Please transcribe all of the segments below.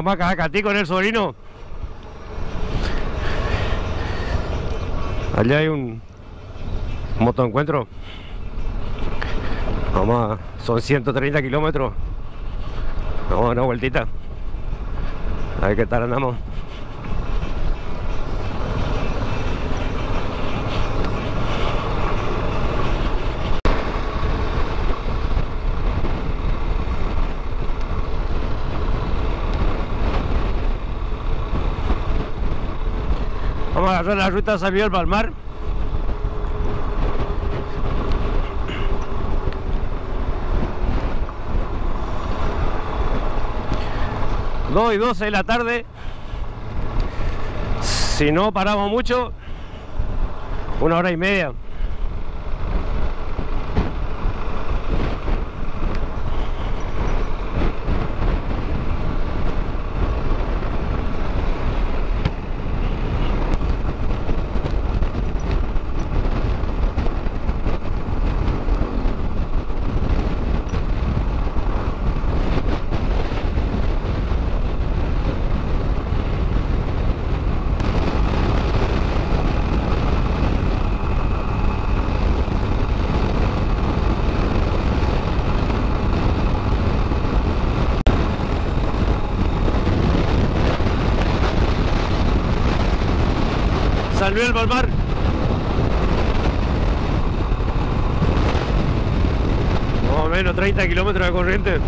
Vamos a ti con el sobrino. Allá hay un motoencuentro. Vamos a, son 130 kilómetros. Vamos a una vueltita. A ver qué tal andamos. Vamos a agarrar la ruta San Miguel Palmar. Dos y 12 de la tarde. Si no paramos mucho, una hora y media. Salió el Balmar. Más o menos 30 kilómetros de corriente.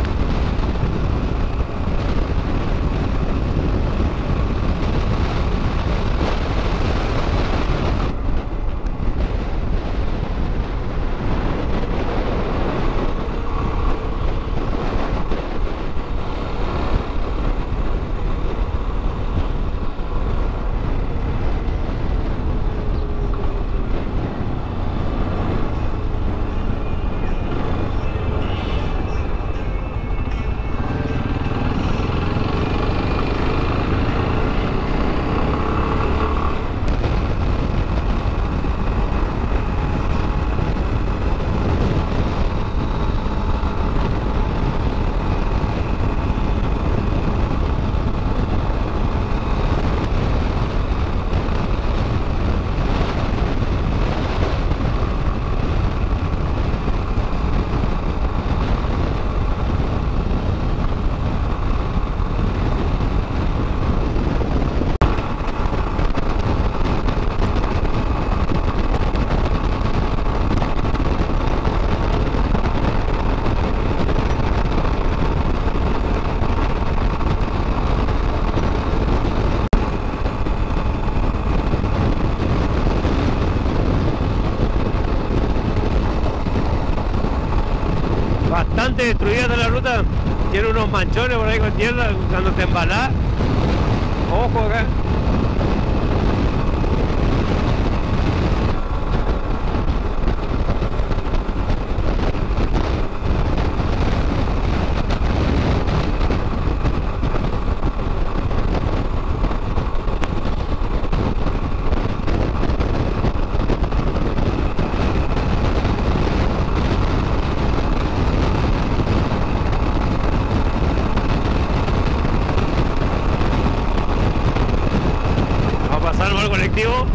Bastante destruida de la ruta. Tiene unos manchones por ahí con tierra cuando te embalás. Ojo acá. Vamos a pasar al colectivo.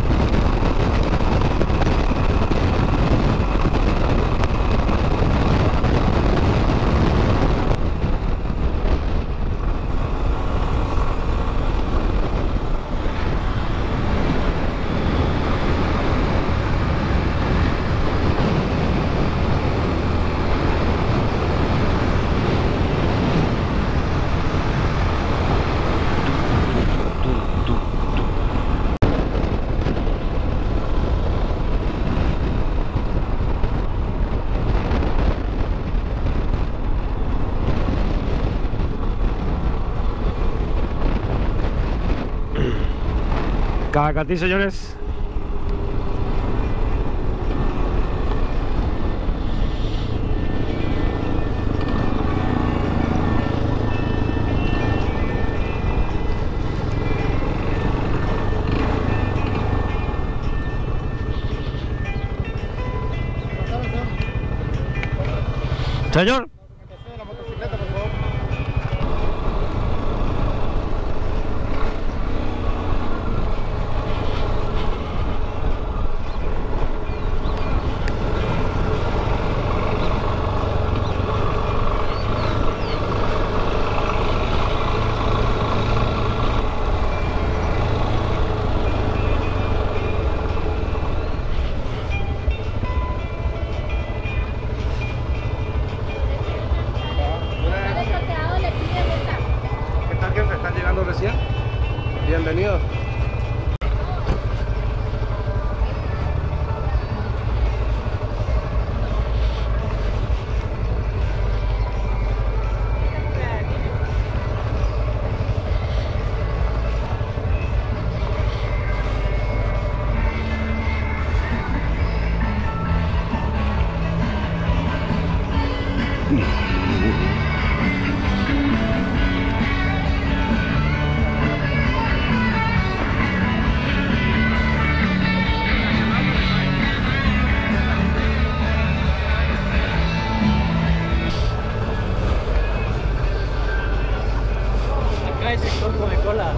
Cacatí, señores. Señor. traes el de cola.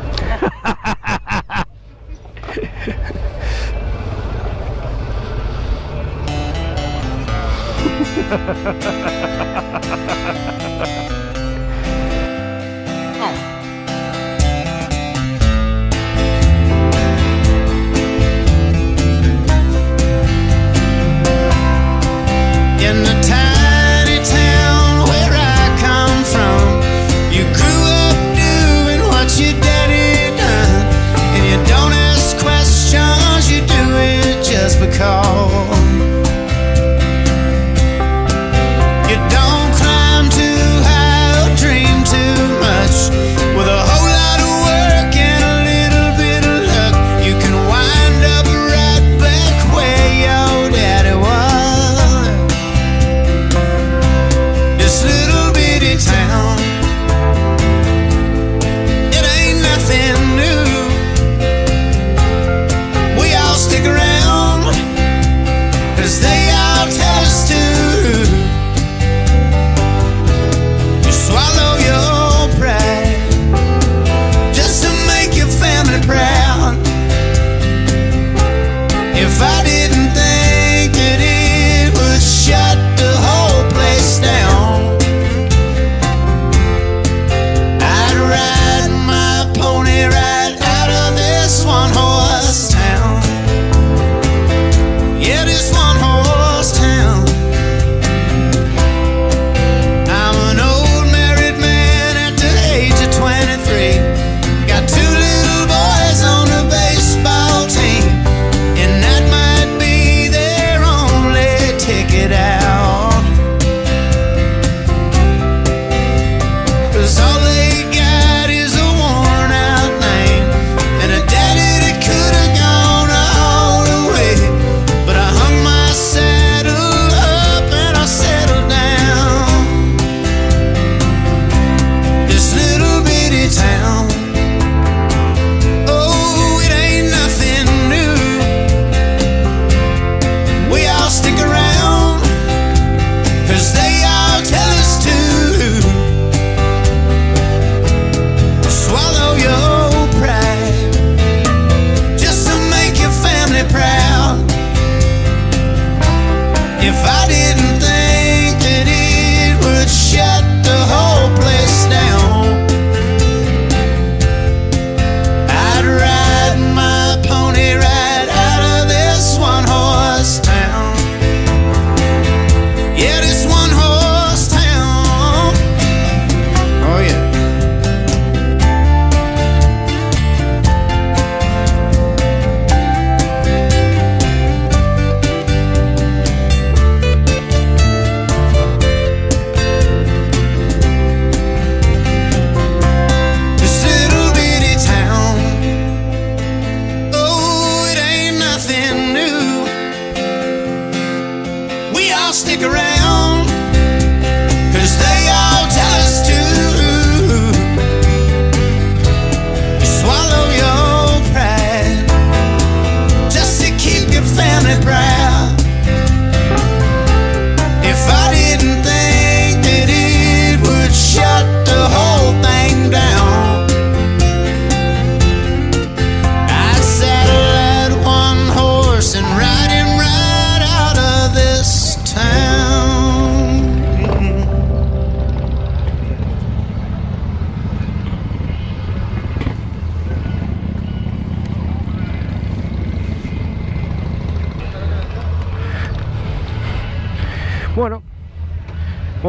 stick around.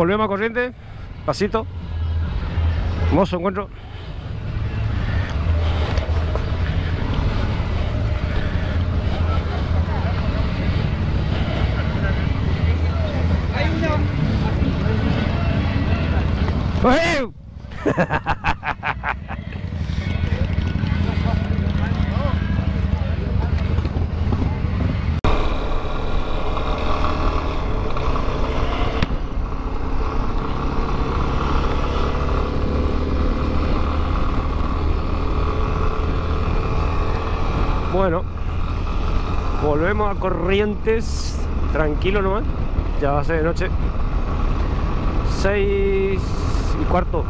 volvemos a corriente, pasito, hermoso encuentro. Bueno, volvemos a Corrientes, tranquilo nomás, ya va a ser de noche. Seis y cuarto.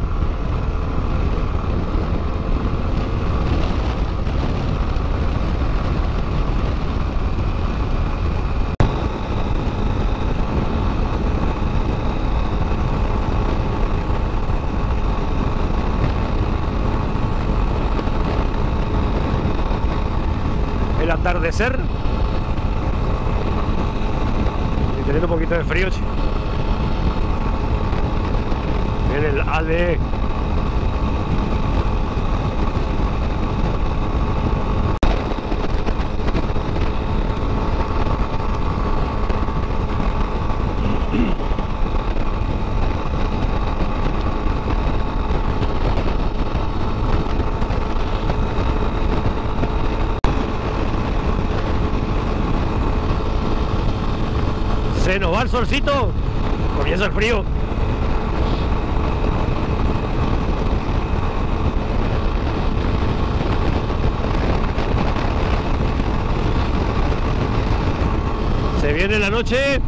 El atardecer. Y teniendo un poquito de frío. Viene el ADE. El solcito. Comienza el frío. Se viene la noche.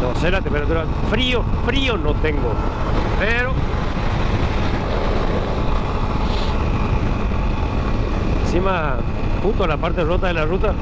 No sé la temperatura. Frío, frío no tengo. Pero. Encima, justo a la parte rota de la ruta.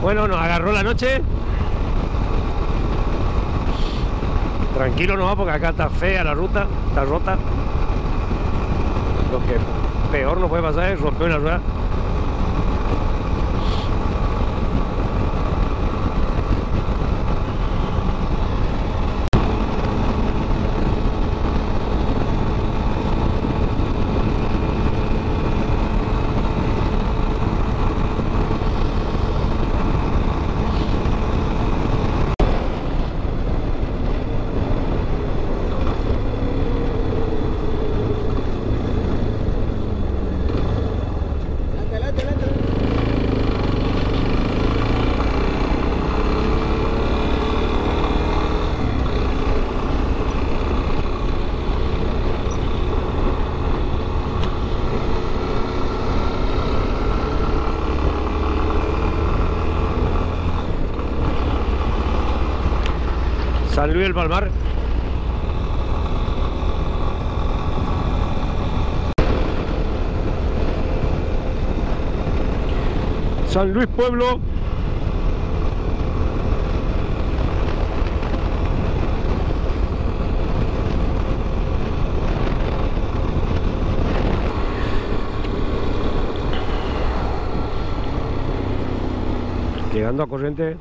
Bueno, nos agarró la noche. Tranquilo no va porque acá está fea la ruta, está rota. Lo que peor nos puede pasar es romper una rueda. San Luis del Palmar. San Luis Pueblo. Llegando a corriente